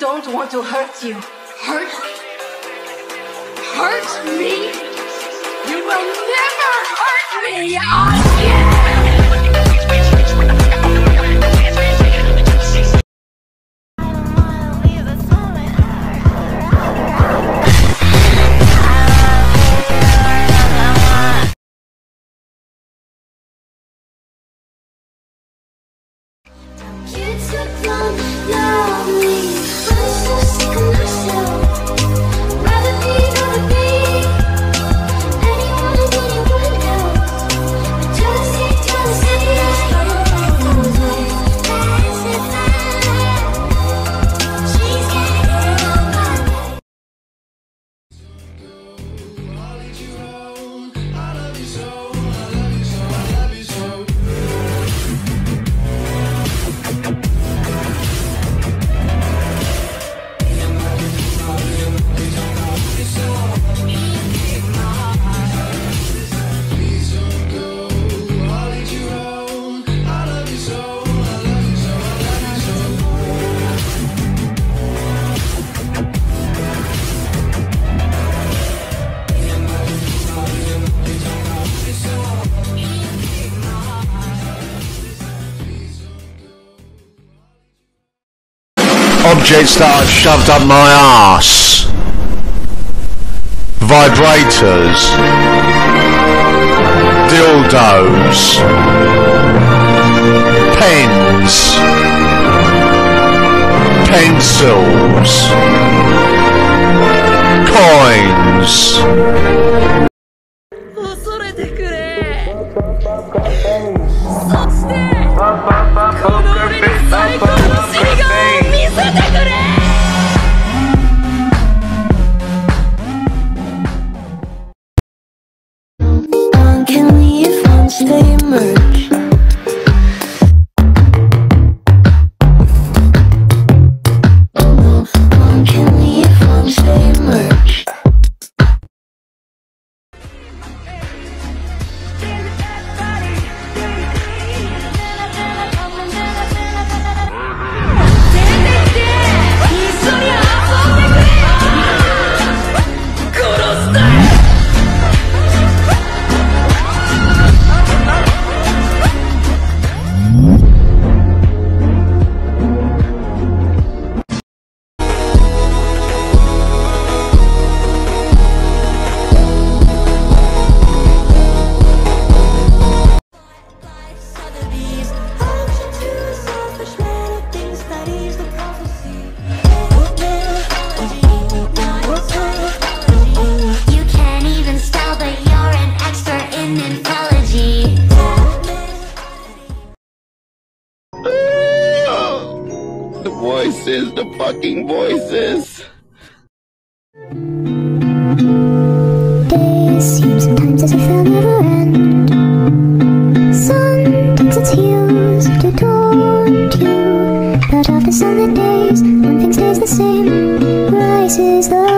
don't want to hurt you. Hurt? Hurt me? You will never hurt me again! objects that are shoved up my ass. Vibrators. Dildos. Pens. Pencils. Coins. 恐れてくれそしてこの The voices, the fucking voices. Days seem sometimes as if they'll never end. Sun digs its heels to taunt you, but after seven days, one thing stays the same: rises the